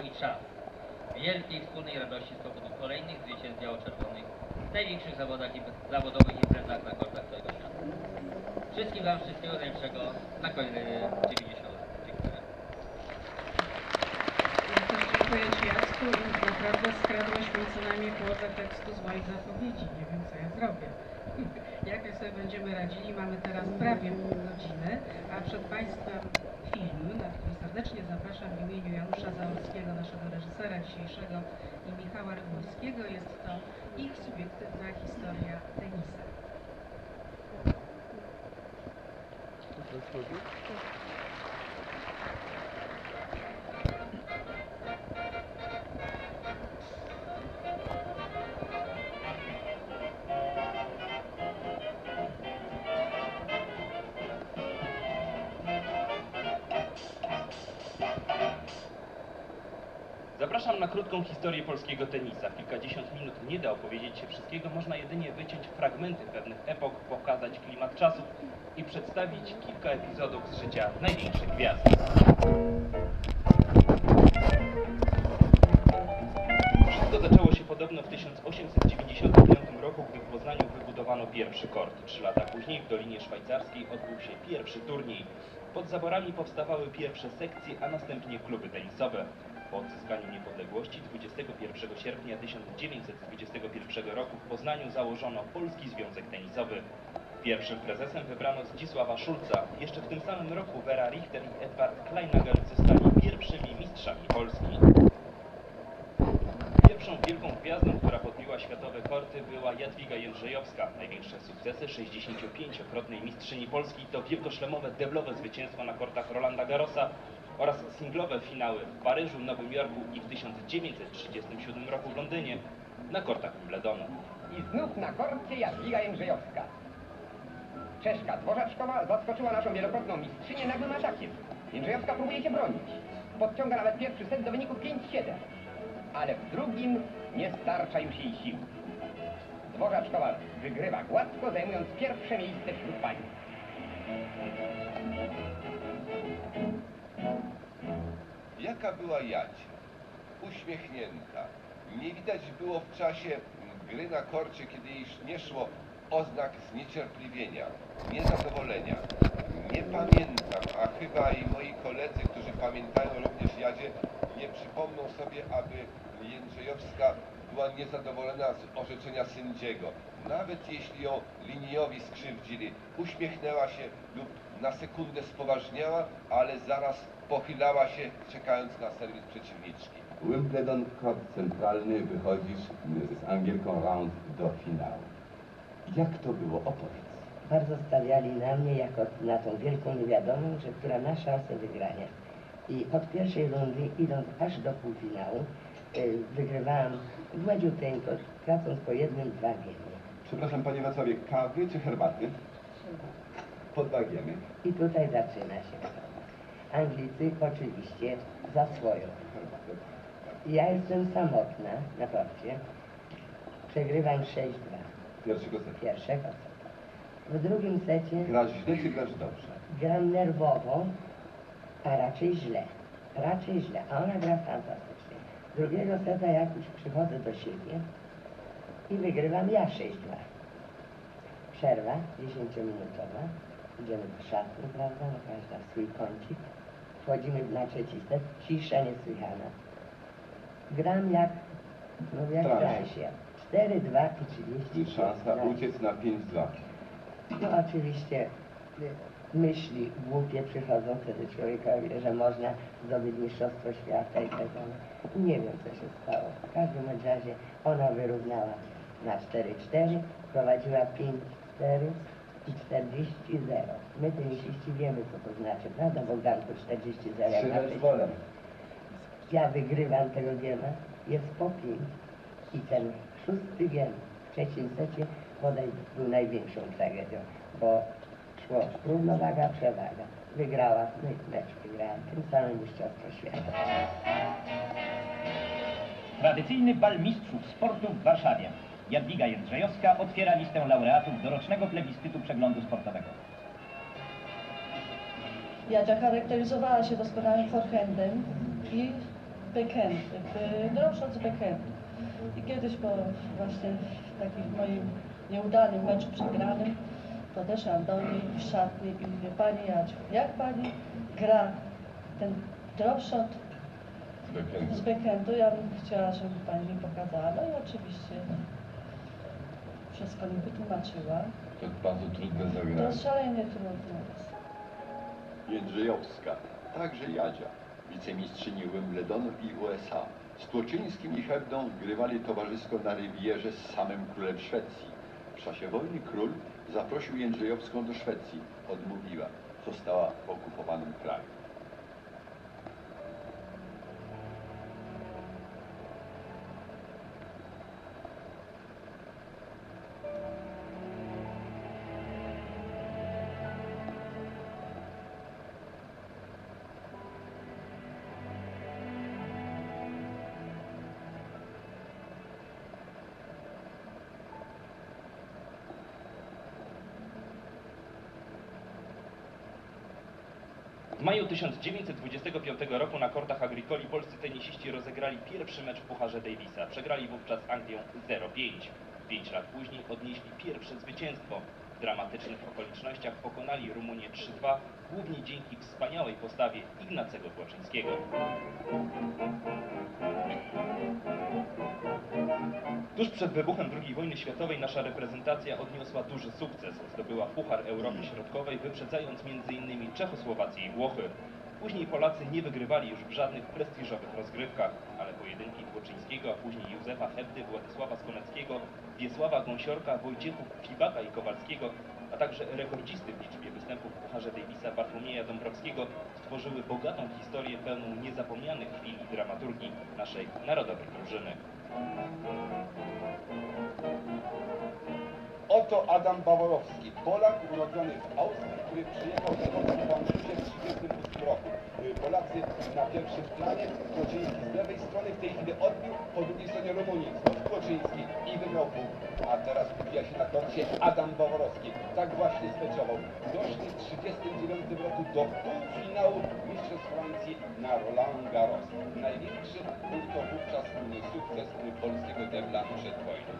nami czas. Wielkiej wspólnej radości z powodu kolejnych zwycięstw biało-czerwonych w największych zawodach i zawodowych imprezach na kortach całego świata. Wszystkim Wam wszystkiego najlepszego na kolejne 90 lat. Dziękuję. Ja też dziękuję Ci Jacku i naprawdę skradłeś mi co najmniej połowę tekstu z moich zapowiedzi. Nie wiem co ja zrobię. Jak sobie będziemy radzili, mamy teraz prawie pół godziny, a przed Państwem film, na który serdecznie zapraszam w imieniu Janusza Zaorskiego, naszego reżysera dzisiejszego i Michała Rygłowskiego. Jest to ich subiektywna historia tenisa. Zapraszam na krótką historię polskiego tenisa. W kilkadziesiąt minut nie da opowiedzieć się wszystkiego, można jedynie wyciąć fragmenty pewnych epok, pokazać klimat czasów i przedstawić kilka epizodów z życia największych gwiazd. Wszystko zaczęło się podobno w 1895 roku, gdy w Poznaniu wybudowano pierwszy kort. Trzy lata później w Dolinie Szwajcarskiej odbył się pierwszy turniej. Pod zaborami powstawały pierwsze sekcje, a następnie kluby tenisowe. Po odzyskaniu niepodległości 21 sierpnia 1921 roku w Poznaniu założono Polski Związek Tenisowy. Pierwszym prezesem wybrano Zdzisława Szulca. Jeszcze w tym samym roku Vera Richter i Edward Kleinagel zostali pierwszymi mistrzami Polski. Pierwszą wielką gwiazdą, która podbiła światowe korty była Jadwiga Jędrzejowska. Największe sukcesy 65-krotnej mistrzyni Polski to wielkoszlemowe deblowe zwycięstwo na kortach Rolanda Garrosa oraz singlowe finały w Paryżu, Nowym Jorku i w 1937 roku w Londynie na kortach Wimbledonu. I znów na korcie Jadwiga Jędrzejowska. Czeszka Dworzaczkowa zaskoczyła naszą wielokrotną mistrzynię nagłym atakiem. Jędrzejowska próbuje się bronić. Podciąga nawet pierwszy set do wyniku 5-7. Ale w drugim nie starcza już jej sił. Dworzaczkowa wygrywa gładko, zajmując pierwsze miejsce wśród pań. Jaka była Jać? Uśmiechnięta. Nie widać było w czasie gry na korcie, kiedy jej nie szło oznak zniecierpliwienia, niezadowolenia. Nie pamiętam, a chyba i moi koledzy, którzy pamiętają również Jadzie, nie przypomną sobie, aby Jędrzejowska była niezadowolona z orzeczenia sędziego. Nawet jeśli ją liniowi skrzywdzili, uśmiechnęła się lub na sekundę spoważniała, ale zaraz pochylała się, czekając na serwis przeciwniczki. Wimbledon, kort centralny, wychodzisz z Angielką Round do finału. Jak to było? Opowiedz. bardzo stawiali na mnie jako na tą wielką niewiadomą, że która ma szansę wygrania. I od pierwszej rundy, idąc aż do półfinału, wygrywałam gładziuteńko, tracąc po jednym, dwa giemy. Przepraszam Panie Wacławie, kawy czy herbaty? Po dwa giemy. I tutaj zaczyna się. Anglicy oczywiście za swoją. Ja jestem samotna na porcie. Przegrywam 6-2 Pierwszego setu. pierwszego seta. W drugim secie Grasz źle czy grasz dobrze? gram nerwowo, a raczej źle. Raczej źle, a ona gra fantastycznie. Drugiego seta jakoś przychodzę do siebie i wygrywam ja 6-2. Przerwa 10-minutowa. Idziemy do szatni, prawda? No każda w swój kącik. Wchodzimy na trzeci set. Cisza niesłychana. Gram jak, no jak w Transie. transie. 4-2 i 30. Czy szansa uciec na 5-2? No oczywiście y, myśli głupie przychodzą wtedy człowiekowi, że można zdobyć mistrzostwo świata i tak dalej. Nie wiem co się stało. W każdym razie ona wyrównała na 4-4, prowadziła 5-4 i 40-0. My tenisiści wiemy co to znaczy, prawda Bogdanku 40-0? jak Trzy na mecz wolę. ja wygrywam tego giema, jest po pięć i ten szósty giem w trzecim secie bodaj był największą tragedią, bo szło równowaga, przewaga. Wygrała, no i mecz wygrała, tym samym mistrzostwo świata. Tradycyjny bal mistrzów sportu w Warszawie. Jadwiga Jędrzejowska otwiera listę laureatów dorocznego plebiscytu przeglądu sportowego. Jadzia charakteryzowała się doskonałym forehandem i backhand, jakby drobszot z backhandu. I kiedyś po właśnie takim moim nieudanym meczu przegranym podeszłam do niej w szatni i mówię, Pani Jaciu, jak Pani gra ten dropshot z backhandu? Ja bym chciała, żeby Pani mi pokazała. No i oczywiście wszystko mi wytłumaczyła. To bardzo trudne To zagranie. jest szalenie trudne jest. Jędrzejowska, także Jadzia, wicemistrzyni Wimbledonu i USA. Z Tłoczyńskim i Hebdą grywali towarzysko na Rywierze z samym królem Szwecji. W czasie wojny król zaprosił Jędrzejowską do Szwecji. Odmówiła. Została w okupowanym kraju. Maju 1925 roku na kortach Agricoli polscy tenisiści rozegrali pierwszy mecz w Pucharze Davisa. Przegrali wówczas Anglią 0-5. Pięć lat później odnieśli pierwsze zwycięstwo. Dramatycznych okolicznościach pokonali Rumunię 3-2, głównie dzięki wspaniałej postawie Ignacego Płaczyńskiego. Tuż przed wybuchem II wojny światowej nasza reprezentacja odniosła duży sukces. Zdobyła Puchar Europy Środkowej, wyprzedzając m.in. Czechosłowację i Włochy. Później Polacy nie wygrywali już w żadnych prestiżowych rozgrywkach, ale pojedynki Tłoczyńskiego, a później Józefa Hebdy, Władysława Skoneckiego, Wiesława Gąsiorka, Wojciechów Flibaka i Kowalskiego, a także rekordzisty w liczbie występów w Pucharze Davisa Bartłomieja Dąbrowskiego stworzyły bogatą historię pełną niezapomnianych chwil i dramaturgii naszej narodowej drużyny. Oto Adam Baworowski, Polak urodzony w Austrii, który przyjechał do Polski w Anszlusie w 1938 roku. Y, Polacy na pierwszym planie, Kłoczyński z lewej strony w tej chwili odbił, po drugiej stronie Rumunii, znów Kłoczyński i wygrał punkt. A teraz ubija się na koncie Adam Baworowski. Tak właśnie speczował. Doszli w 1939 roku do półfinału Mistrzostw Francji na Roland Garros. Największy był to wówczas sukces polskiego debla przed wojną.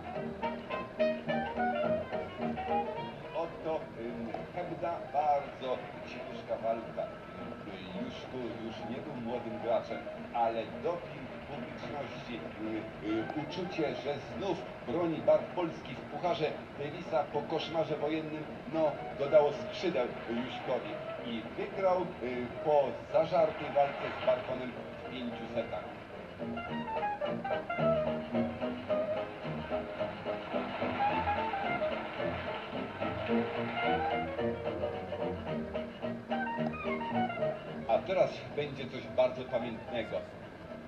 Hebda, bardzo ciężka walka. Już tu, już nie był młodym graczem, ale doping publiczności, y, y, uczucie, że znów broni barw Polski w Pucharze Davisa po koszmarze wojennym, no, dodało skrzydeł Juśkowi i wygrał y, po zażartej walce z Bartonem w pięciu setach. Teraz będzie coś bardzo pamiętnego.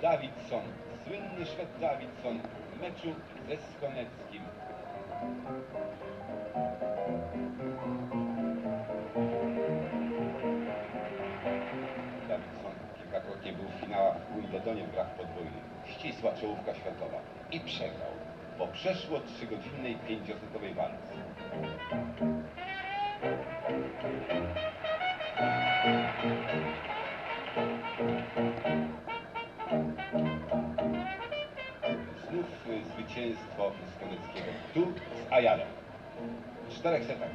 Davidson, słynny Szwed Davidson w meczu ze Skoneckim. Davidson kilkakrotnie był w finałach w Wimbledonie w grach podwójnych. Ścisła czołówka światowa. I przegrał po przeszło trzygodzinnej pięciosetowej walce. Znów zwycięstwo Skoneckiego. Tu z Ajarem. W czterech setach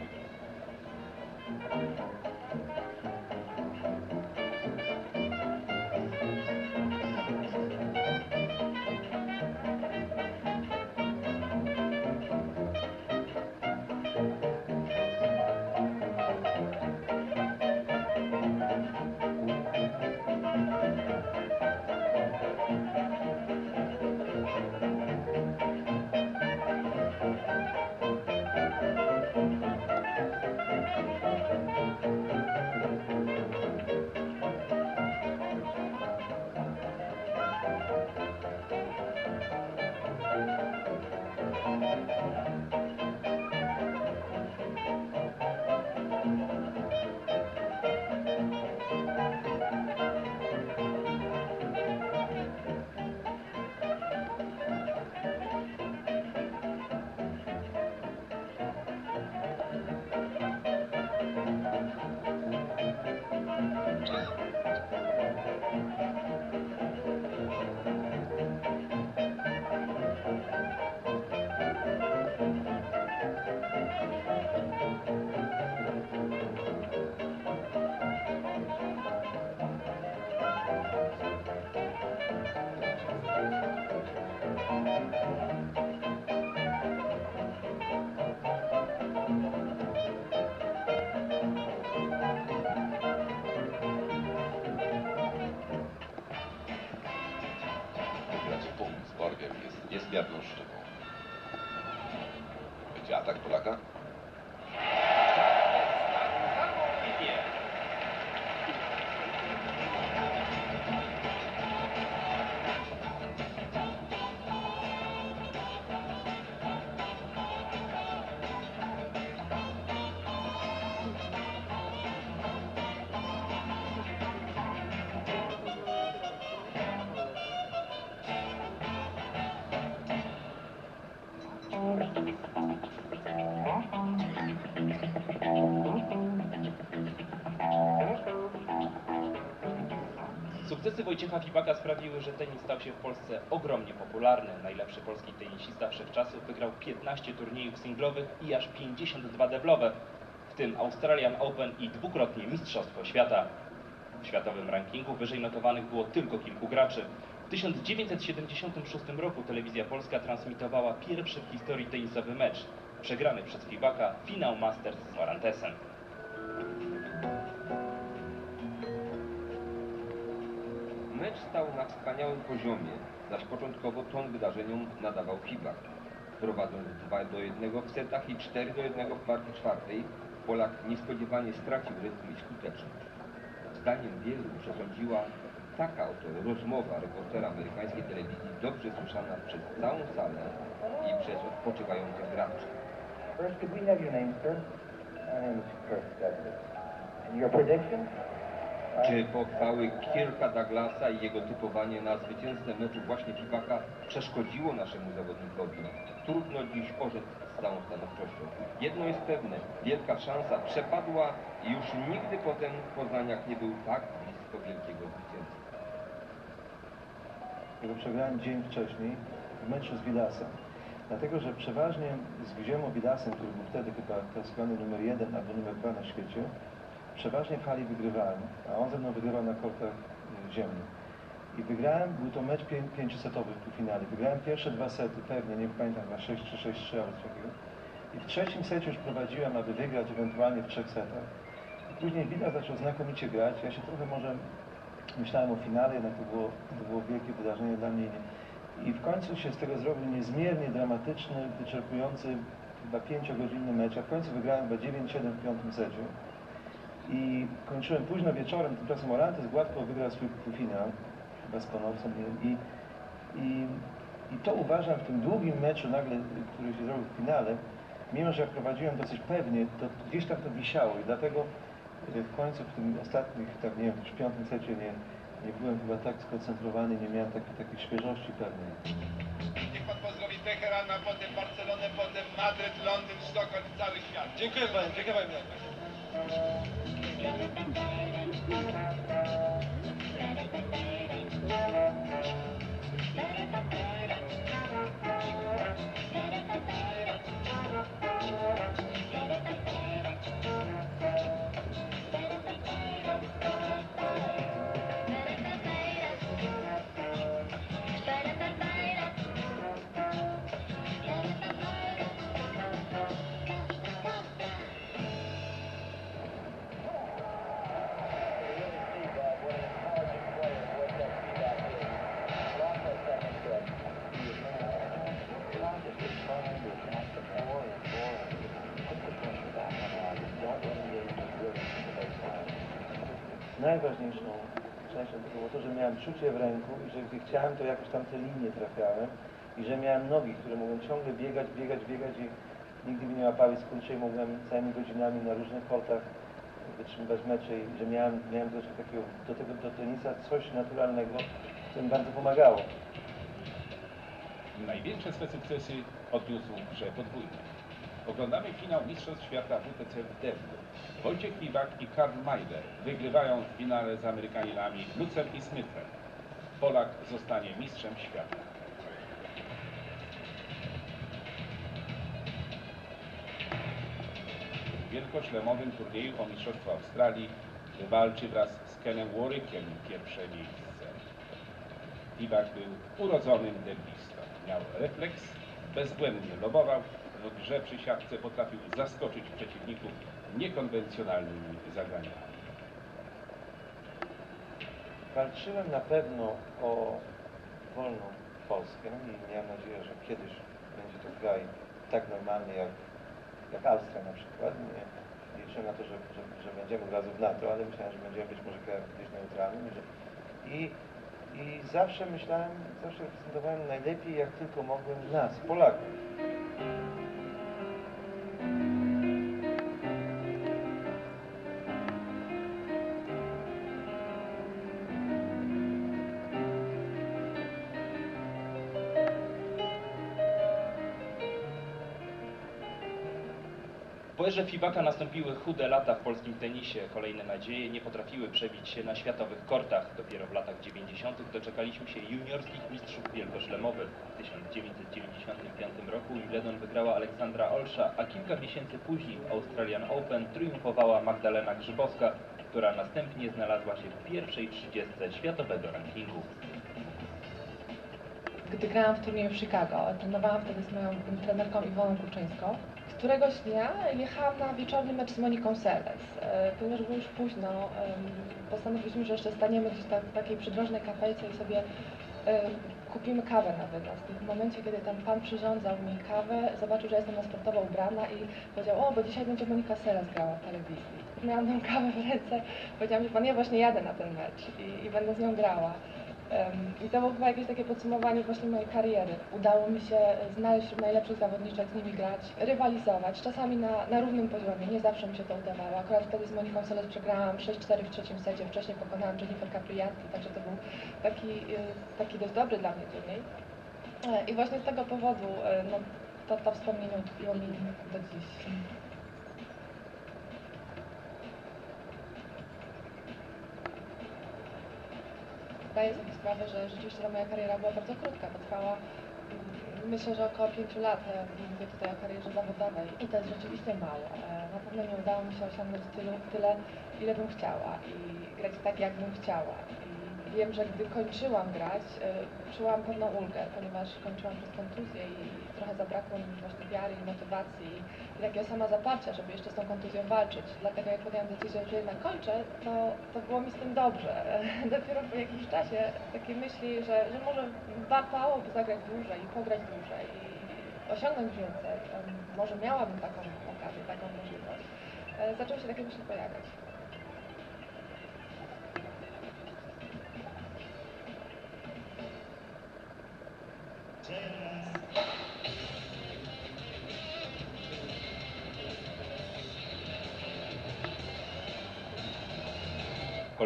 szczepą. Będzie atak Polaka? Sukcesy Wojciecha Fibaka sprawiły, że tenis stał się w Polsce ogromnie popularny. Najlepszy polski tenisista wszechczasów wygrał 15 turniejów singlowych i aż 52 deblowe, w tym Australian Open i dwukrotnie Mistrzostwo Świata. W światowym rankingu wyżej notowanych było tylko kilku graczy. W 1976 roku telewizja polska transmitowała pierwszy w historii tenisowy mecz, przegrany przez Fibaka finał Masters z Morantesem. Mecz stał na wspaniałym poziomie, zaś początkowo ton wydarzeniom nadawał Fibak. Prowadząc 2 do 1 w setach i 4 do 1 w partii czwartej, Polak niespodziewanie stracił rytm i skuteczność. Zdaniem wielu przesądziła taka oto rozmowa reportera amerykańskiej telewizji, dobrze słyszana przez całą salę i przez odpoczywających graczy. First, could we have your name, sir? My name is Chris Douglas. And your prediction? Czy pochwały Kirka Douglasa i jego typowanie na zwycięzcę meczu właśnie Fibaka przeszkodziło naszemu zawodnikowi? Trudno dziś orzec z całą stanowczością. Jedno jest pewne, wielka szansa przepadła i już nigdy potem Poznaniak nie był tak blisko wielkiego zwycięstwa. Jego przegrałem dzień wcześniej w meczu z Widasem. Dlatego, że przeważnie z Guillermo Widasem, który był wtedy chyba klasyfikowany numer jeden albo numer dwa na świecie, przeważnie w hali wygrywałem, a on ze mną wygrywał na kortach y, ziemnych. I wygrałem, był to mecz pię- pięciosetowy w półfinale. Wygrałem pierwsze dwa sety, pewnie, nie pamiętam, na 6-3, 6-3 albo coś takiego. I w trzecim secie już prowadziłem, aby wygrać ewentualnie w trzech setach. I później Widas zaczął znakomicie grać. Ja się trochę może myślałem o finale, jednak to było, to było wielkie wydarzenie dla mnie. I w końcu się z tego zrobił niezmiernie dramatyczny, wyczerpujący, chyba pięciogodzinny mecz. A w końcu wygrałem chyba 9-7 w piątym secie. I kończyłem późno wieczorem, tymczasem Orantes gładko wygrał swój półfinał, chyba z Ponorcem. I, i, I to uważam w tym długim meczu nagle, który się zrobił w finale, mimo że ja prowadziłem dosyć pewnie, to gdzieś tam to wisiało i dlatego y, w końcu w tym ostatnich, tak nie wiem, już piątym secie nie, nie byłem chyba tak skoncentrowany, nie miałem takiej, takiej świeżości pewnej. Niech pan pozdrowi Teheran, a potem Barcelonę, potem Madryt, Londyn, Sztokholm cały świat. Dziękuję panie, dziękuję panie. Thank you. Najważniejszą częścią tego było to, że miałem czucie w ręku i że gdy chciałem, to jakoś tam te linie trafiałem i że miałem nogi, które mogłem ciągle biegać, biegać, biegać i nigdy mnie nie łapały skurcze i mogłem całymi godzinami na różnych kortach wytrzymywać mecze i że miałem, miałem do, takiego, do tego do tenisa coś naturalnego, co mi bardzo pomagało. Największe swe sukcesy odniósł grze podwójnej. Oglądamy finał Mistrzostw Świata WTC w Devlu. Wojciech Piwak i Karl Mailer wygrywają w finale z Amerykaninami Lucem i Smithem. Polak zostanie mistrzem świata. W wielkoślemowym turnieju o Mistrzostwo Australii walczy wraz z Kenem Warwickiem pierwsze miejsce. Piwak był urodzonym derbistą. Miał refleks, bezbłędnie lobował, w grze przy siatce potrafił zaskoczyć przeciwników niekonwencjonalnymi zagraniami. Walczyłem na pewno o wolną Polskę. I miałem nadzieję, że kiedyś będzie to kraj tak normalny jak, jak Austria na przykład. Nie, liczyłem na to, że, że, że będziemy od razu w NATO, ale myślałem, że będziemy być może krajem gdzieś neutralnym. i Że, i, I zawsze myślałem, zawsze reprezentowałem najlepiej jak tylko mogłem nas, Polaków. Po erze Fibaka nastąpiły chude lata w polskim tenisie. Kolejne nadzieje nie potrafiły przebić się na światowych kortach. Dopiero w latach 90. doczekaliśmy się juniorskich mistrzów wielkoszlemowych. W 1995 roku Wimbledon wygrała Aleksandra Olsza, a kilka miesięcy później w Australian Open triumfowała Magdalena Grzybowska, która następnie znalazła się w pierwszej trzydziestce światowego rankingu. Gdy grałam w turnieju w Chicago, trenowałam wtedy z moją trenerką Iwoną Kurczyńską. Któregoś dnia jechałam na wieczorny mecz z Moniką Seles. E, Ponieważ było już późno, postanowiliśmy, że jeszcze staniemy gdzieś tak, w takiej przydrożnej kafejce i sobie kupimy kawę na wynos. W momencie, kiedy tam pan przyrządzał mi kawę, zobaczył, że jestem na sportowo ubrana i powiedział, o, bo dzisiaj będzie Monika Seles grała w telewizji. Miałam tą kawę w ręce, powiedziałam, że pan, ja właśnie jadę na ten mecz i, i będę z nią grała. I to było chyba jakieś takie podsumowanie właśnie mojej kariery. Udało mi się znaleźć wśród najlepszych zawodniczek, z nimi grać, rywalizować, czasami na, na równym poziomie, nie zawsze mi się to udawało. Akurat wtedy z Moniką Seles przegrałam 6-4 w trzecim secie, wcześniej pokonałam Jennifer Capriati, także to był taki, y, taki dość dobry dla mnie turniej. E, I właśnie z tego powodu e, no, to, to wspomnienie utkwiło mi do dziś. Zdaję sobie sprawę, że rzeczywiście ta moja kariera była bardzo krótka, bo trwała mm, myślę, że około 5 lat. e, Mówię tutaj o karierze zawodowej i to jest rzeczywiście mało. E, Na pewno nie udało mi się osiągnąć tylu, tyle, ile bym chciała i grać tak, jak bym chciała. I wiem, że gdy kończyłam grać, e, czułam pewną ulgę, ponieważ kończyłam przez kontuzję i trochę zabrakło mi właśnie wiary i motywacji takiego sama zaparcia, żeby jeszcze z tą kontuzją walczyć. Dlatego jak podjęłam decyzję, że jednak kończę, to, to było mi z tym dobrze. Dopiero po jakimś czasie takie myśli, że, że może wartałoby zagrać dłużej i pograć dłużej i osiągnąć więcej. Może miałabym taką okazję, taką możliwość. E, Zaczęły się takie myśli pojawiać.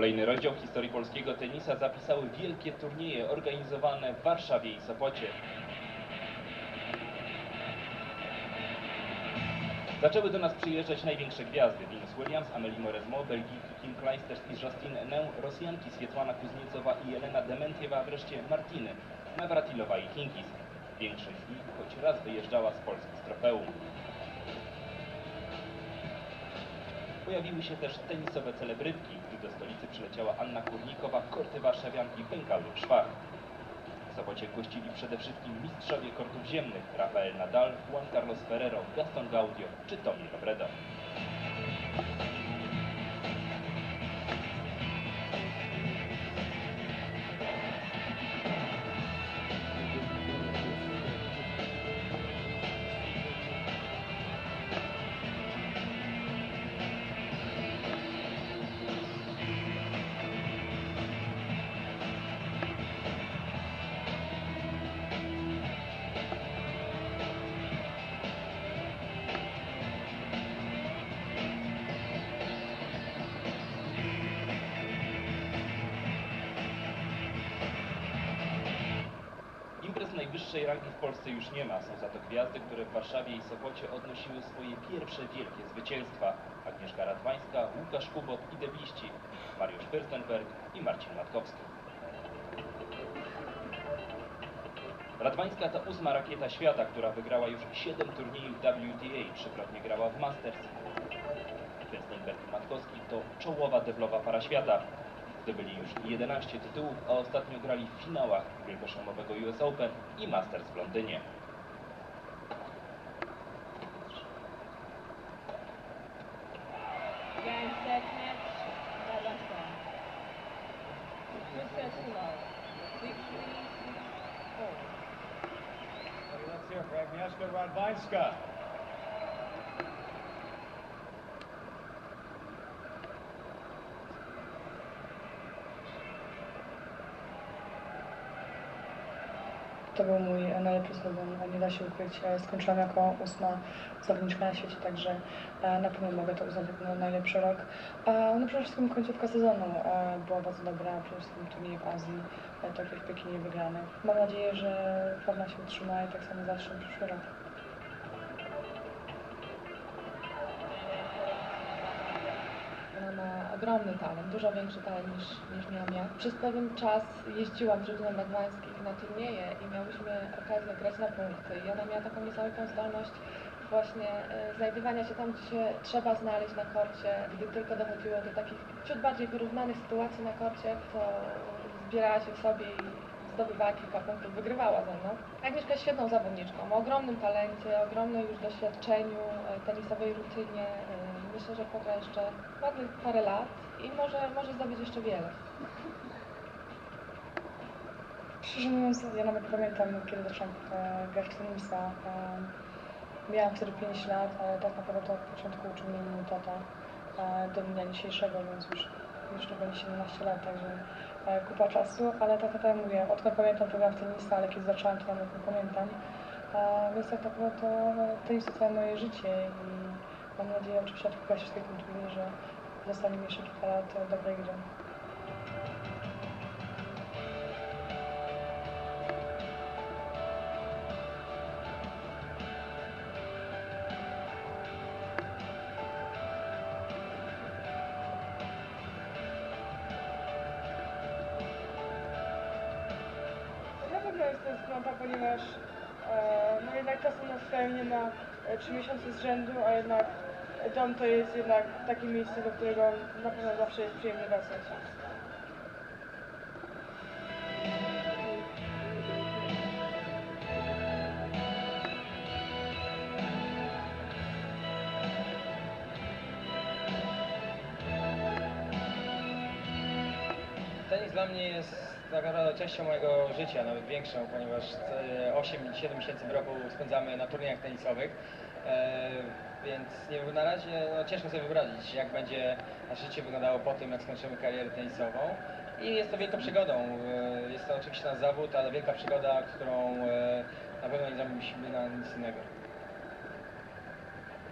Kolejny rozdział historii polskiego tenisa zapisały wielkie turnieje organizowane w Warszawie i Sopocie. Zaczęły do nas przyjeżdżać największe gwiazdy. Venus Williams, Amelie Mauresmo, Belgijki Kim Kleisters i Justine Neu, Rosjanki Swietłana Kuzniecowa i Jelena Dementiewa, a wreszcie Martiny, Navratilowa i Hinkis. Większość z nich choć raz wyjeżdżała z Polski z trofeum. Pojawiły się też tenisowe celebrytki, gdy do stolicy przyleciała Anna Kurnikowa, korty warszawianki pękały w szwach. W Sopocie gościli przede wszystkim mistrzowie kortów ziemnych Rafael Nadal, Juan Carlos Ferrero, Gaston Gaudio czy Tommy Robredo. Najwyższej rangi w Polsce już nie ma. Są za to gwiazdy, które w Warszawie i Sopocie odnosiły swoje pierwsze wielkie zwycięstwa. Agnieszka Radwańska, Łukasz Kubot i debliści, Mariusz Fürstenberg i Marcin Matkowski. Radwańska to ósma rakieta świata, która wygrała już 7 turniejów WTA, trzykrotnie grała w Masters. Fürstenberg i Matkowski to czołowa deblowa para świata. Zdobyli już 11 tytułów, a ostatnio grali w finałach wielkoszlemowego US Open i Masters w Londynie. Set, To był mój najlepszy sezon, nie da się ukryć. E, Skończyłam jako ósma zawodniczka na świecie, także e, na pewno mogę to uznać za najlepszy rok. E, No przede wszystkim końcówka sezonu e, była bardzo dobra, przede wszystkim turniej w Azji, e, jak w Pekinie wygrany. Mam nadzieję, że forma się utrzyma i tak samo zacznę przyszły rok. Ogromny talent, dużo większy talent niż, niż miałam ja. Przez pewien czas jeździłam z drużyną Radwańskich na turnieje i miałyśmy okazję grać na punkty. I ona miała taką niesamowitą zdolność właśnie e, znajdywania się tam, gdzie się trzeba znaleźć na korcie. Gdy tylko dochodziło do takich ciut bardziej wyrównanych sytuacji na korcie, to zbierała się w sobie i zdobywała kilka punktów, wygrywała ze mną. Agnieszka jest świetną zawodniczką, o ogromnym talencie, ogromnym już doświadczeniu, e, tenisowej rutynie. Myślę, że pogra jeszcze ładnych parę lat i może, może zdobyć jeszcze wiele. Szczerze mówiąc, ja nawet pamiętam, kiedy zaczęłam e, grać w tenisa. E, miałam wtedy 5 lat, ale tak naprawdę to od początku uczył mnie mój tata e, do dnia dzisiejszego, więc już, już to będzie 17 lat, także e, kupa czasu, ale tak naprawdę mówię, odkąd pamiętam, to gram w tenisa, ale kiedy zaczęłam, to nawet nie pamiętam. E, więc tak naprawdę to tenis to całe moje życie i mam nadzieję, oczywiście odpukać wszystkie kultury, że zostanie mi jeszcze kilka lat e, dobrej gry. Na pewno jest tęsknota, ponieważ e, no jednak czasem na skraju nie ma e, trzy miesiące z rzędu, a jednak dom to jest jednak takie miejsce, do którego na pewno zawsze jest przyjemnie wracać. Tenis dla mnie jest tak naprawdę częścią mojego życia, nawet większą, ponieważ 8-7 miesięcy w roku spędzamy na turniejach tenisowych. Więc nie, na razie no, ciężko sobie wyobrazić, jak będzie nasze życie wyglądało po tym, jak skończymy karierę tenisową. I jest to wielką przygodą. E, jest to oczywiście nasz zawód, ale wielka przygoda, którą e, na pewno nie zamówiliśmy na nic innego.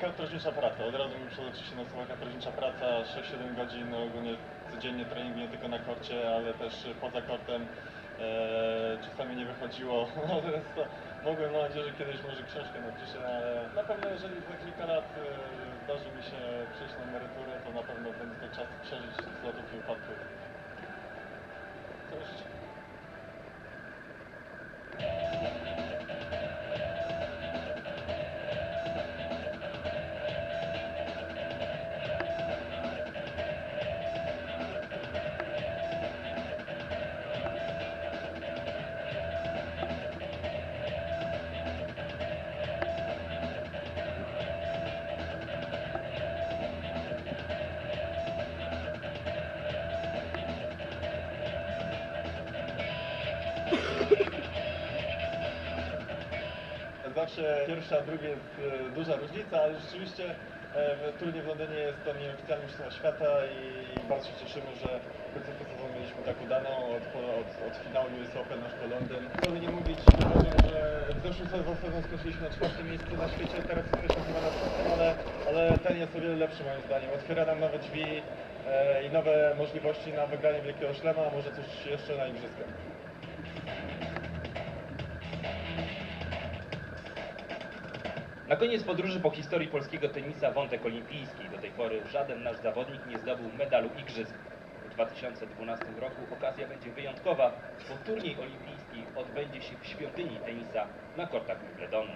Katrażnicza praca, od razu mi przychodzi się nasuwa katrażnicza praca, 6-7 godzin, no ogólnie codziennie trening nie tylko na korcie, ale też poza kortem. E, czasami nie wychodziło, mogłem, mam nadzieję, że kiedyś może książkę napiszę, ale na pewno jeżeli za kilka lat e, zdarzy mi się przejść na emeryturę, to na pewno będzie to czas przeżyć z lotów i upadków. Pierwsza, a drugie jest duża różnica, ale rzeczywiście e, w turniej w Londynie jest to nieoficjalny mistrzostwa świata i bardzo się cieszymy, że końcówkę sezonu mieliśmy tak udaną od, od, od finału US Open aż po Londyn. Co by nie mówić, że w zeszłym sezonie sezon skończyliśmy na czwartym miejscu na świecie, teraz jesteśmy chyba na czwartym, ale, ale ten jest o wiele lepszy moim zdaniem. Otwiera nam nowe drzwi e, i nowe możliwości na wygranie wielkiego szlema, a może coś jeszcze na igrzyskach. Na koniec podróży po historii polskiego tenisa wątek olimpijski. Do tej pory żaden nasz zawodnik nie zdobył medalu igrzysk. W 2012 roku okazja będzie wyjątkowa, bo turniej olimpijski odbędzie się w świątyni tenisa na kortach Wimbledonu.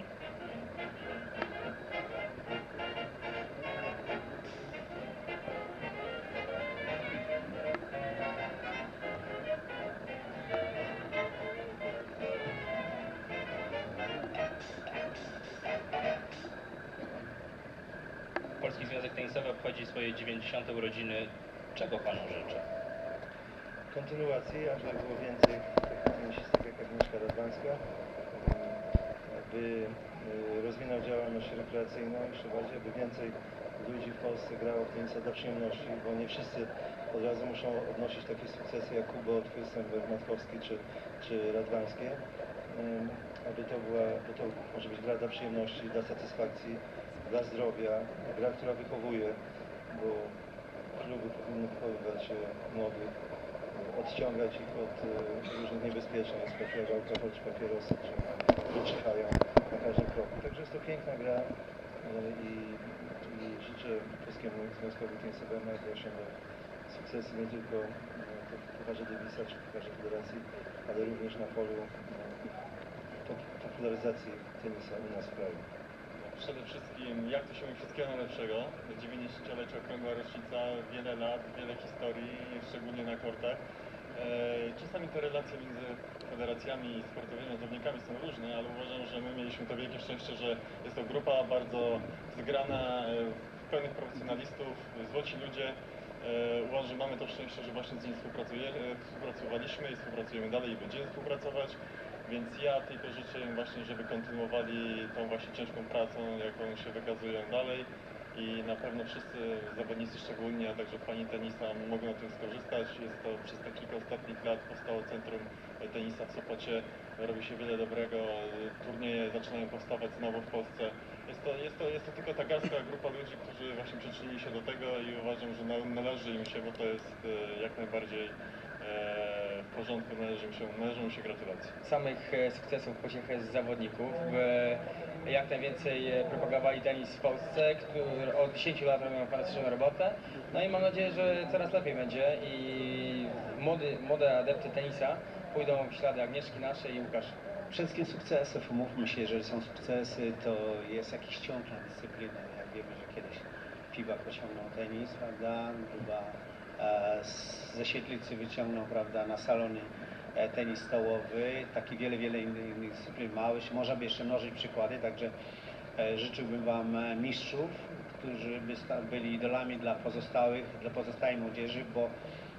Tenisowy obchodzi swoje 90. urodziny. Czego panu życzę? kontynuacji, jak było więcej jak Agnieszka Radwańska. by y, rozwinął działalność rekreacyjną przy bardziej, aby więcej ludzi w Polsce grało w tenisa dla przyjemności, bo nie wszyscy od razu muszą odnosić takie sukcesy jak Kubo, Twysenberg, Matkowski czy, czy Radwańskie. Ym, Aby to była, bo to może być gra dla przyjemności, dla satysfakcji, dla zdrowia, gra, która wychowuje, bo kluby powinny wychowywać e, młodych, e, odciągać ich od e, różnych takich jak alkohol czy papierosy, czy wyczyhają na każdym kroku. Także jest to piękna gra e, i, i życzę Polskiemu Związkowi Tenisowemu, aby osiągnął sukcesy nie tylko e, w pucharze Davisa czy w pucharze Federacji, ale również na polu e, pop- popularyzacji tenisa u nas w kraju. Przede wszystkim jak to się mówi wszystkiego najlepszego. 90-lecie okrągła rocznica, wiele lat, wiele historii, szczególnie na kortach. E, Czasami te relacje między federacjami sportowymi a zawodnikami są różne, ale uważam, że my mieliśmy to wielkie szczęście, że jest to grupa bardzo zgrana, e, pełnych profesjonalistów, złoci ludzie. E, Uważam, że mamy to szczęście, że właśnie z nimi współpracowaliśmy i współpracujemy dalej i będziemy współpracować. Więc ja tylko życzę im właśnie, żeby kontynuowali tą właśnie ciężką pracą, jaką się wykazują dalej. I na pewno wszyscy zawodnicy szczególnie, a także fani tenisa mogą na tym skorzystać. Jest to przez te kilka ostatnich lat powstało Centrum Tenisa w Sopocie. Robi się wiele dobrego. Turnieje zaczynają powstawać znowu w Polsce. Jest to, jest to, jest to tylko ta garstka grupa ludzi, którzy właśnie przyczynili się do tego i uważam, że na- należy im się, bo to jest e, jak najbardziej e, w porządku, należy im się, należą się gratulacje. samych e, sukcesów pociechę z zawodników, by jak najwięcej e, propagowali tenis w Polsce, który od 10 lat robią fantastyczną robotę. No i mam nadzieję, że coraz lepiej będzie i młody, młode adepty tenisa pójdą w ślady Agnieszki naszej i Łukasza. Wszystkie sukcesów, umówmy się, jeżeli są sukcesy, to jest jakiś ciąg na dyscyplinę. Jak wiemy, że kiedyś Piwak osiągnął tenis, prawda? Chyba ze Siedlicy wyciągnął, prawda, na salony e, tenis stołowy, taki wiele, wiele innych, innych dyscyplin małych. Można by jeszcze mnożyć przykłady, także e, życzyłbym Wam e, mistrzów, którzy by byli idolami dla pozostałych, dla pozostałej młodzieży, bo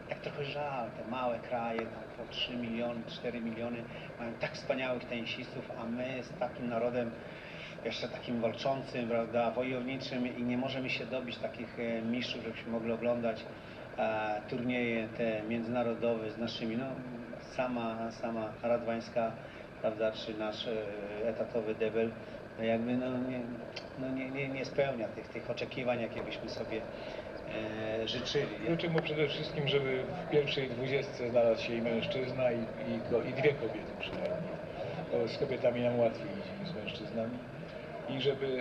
tak trochę żal, te małe kraje, tam po 3 miliony, 4 miliony, mają tak wspaniałych tenisistów, a my z takim narodem jeszcze takim walczącym, prawda, wojowniczym i nie możemy się dobić takich e, mistrzów, żebyśmy mogli oglądać e, turnieje te międzynarodowe z naszymi, no sama, sama Radwańska, prawda, czy nasz e, etatowy debel, no jakby no, nie, no nie, nie, nie spełnia tych, tych oczekiwań, jakie byśmy sobie e, życzyli. Życzę mu przede wszystkim, żeby w pierwszej dwudziestce znalazł się i mężczyzna, i, i, i dwie kobiety przynajmniej. Bo z kobietami nam łatwiej idzie niż z mężczyznami. I żeby y,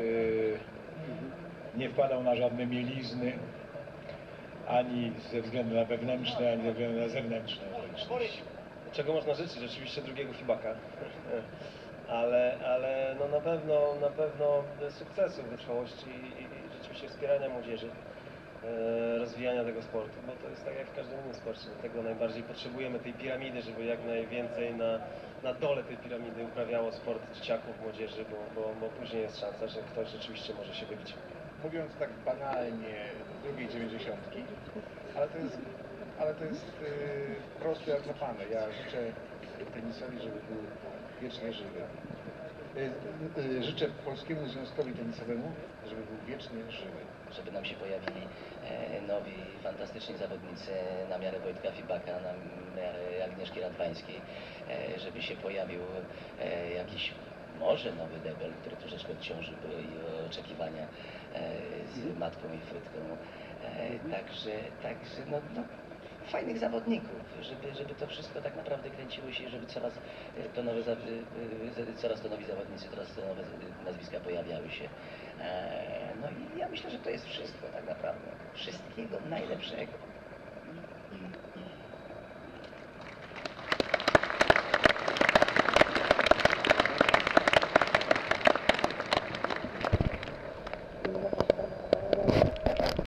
y, nie wpadał na żadne mielizny, ani ze względu na wewnętrzne, ani ze względu na zewnętrzne okoliczności. Czego można życzyć? Oczywiście drugiego Hibaka. Ale, ale no na pewno, na pewno sukcesów, wytrwałości i, i rzeczywiście wspierania młodzieży, e, rozwijania tego sportu, bo to jest tak jak w każdym innym sporcie. Dlatego najbardziej potrzebujemy tej piramidy, żeby jak najwięcej na, na dole tej piramidy uprawiało sport dzieciaków, młodzieży, bo, bo, bo później jest szansa, że ktoś rzeczywiście może się wybić. Mówiąc tak banalnie, drugiej dziewięćdziesiątki, ale to jest, ale to jest yy, proste jak napane. Ja życzę tenisowi, żeby był wiecznie żywy. Yy, yy, życzę Polskiemu Związkowi Tenisowemu, żeby był wiecznie żywy. żeby nam się pojawili e, nowi, fantastyczni zawodnicy na miarę Wojtka Fibaka, na miarę Agnieszki Radwańskiej, e, żeby się pojawił e, jakiś może nowy debel, który troszeczkę odciąży bo i oczekiwania e, z matką i frytką. E, Także, także no, no, fajnych zawodników, żeby, żeby to wszystko tak naprawdę kręciło się, żeby coraz to nowe, e, coraz to nowi zawodnicy, coraz to nowe nazwiska pojawiały się. No i ja myślę, że to jest wszystko tak naprawdę. Wszystkiego najlepszego.